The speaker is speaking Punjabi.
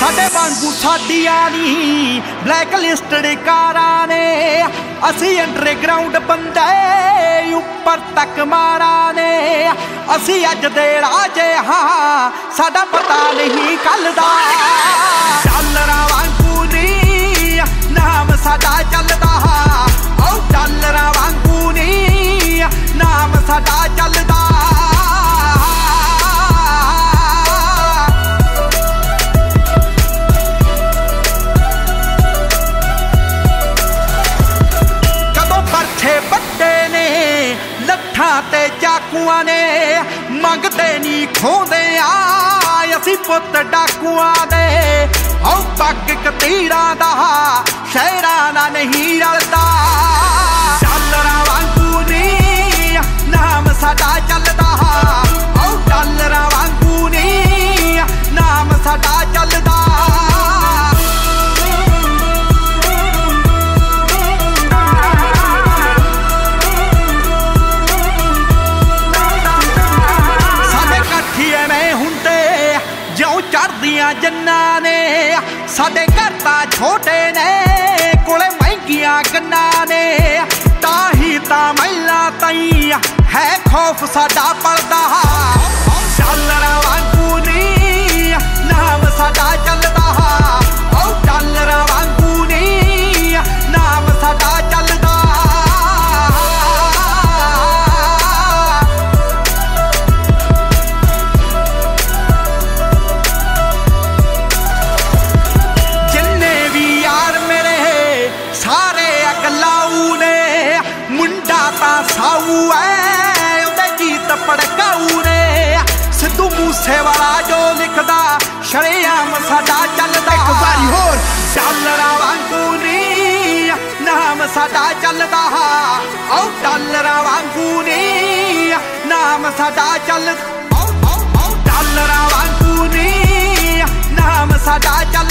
ਸਾਡੇ ਵਾਂਗੂ ਸਾਡੀਆਂ ਨਹੀਂ ਬਲੈਕ ਲਿਸਟਡ ਕਾਰਾਂ ਨੇ। ਅਸੀਂ ਅੰਡਰਗਰਾਉਂਡ ਬੰਦੇ, ਉੱਪਰ ਤੱਕ ਮਾਰਾਂ ਨੇ। ਅਸੀਂ ਅੱਜ ਦੇ ਰਾਜੇ ਹਾਂ, ਸਾਡਾ ਪਤਾ ਨਹੀਂ ਕੱਲ ਦਾ ਤੇ ਚਾਕੂਆਂ ਨੇ ਮੰਗਦੇ ਨਹੀਂ ਖੋਦੇ ਆ। ਅਸੀਂ ਪੁੱਤ ਡਾਕੂਆਂ ਦੇ, ਹਉ ਪੱਗ ਕਤੀਰਾਂ ਦਾ, ਸ਼ਹਿਰਾਂ ਦਾ ਨਹੀਂ ਰਲਦਾ। ਜੰਨਾਂ ਨੇ, ਸਾਡੇ ਘਰ ਤਾਂ ਛੋਟੇ ਨੇ, ਕੋਲੇ ਮਹਿੰਗੀਆਂ ਗੰਨਾਂ ਨੇ, ਤਾਂ ਹੀ ਤਾਂ ਮਹਿਲਾ ਤਈ ਹੈ ਖੌਫ ਸਾਡਾ ਪਲਦਾ। ਮੂਸੇ ਵਾਲਾ ਜੋ ਲਿਖਦਾ ਸ਼ਰੇਆਮ ਸਾਡਾ ਚੱਲਦਾ। ਇੱਕ ਵਾਰੀ ਹੋਰ। ਡਾਲਰਾਂ ਵਾਂਗੂ ਨੀ ਨਾਮ ਸਾਡਾ ਚੱਲਦਾ। ਓ ਡਾਲਰਾਂ ਵਾਂਗੂ ਨੀ ਨਾਮ ਸਾਡਾ ਚੱਲਦਾ। ਓ ਓ ਓ ਡਾਲਰਾਂ ਵਾਂਗੂ ਨੀ ਨਾਮ ਸਾਡਾ ਵਾਂਗੂ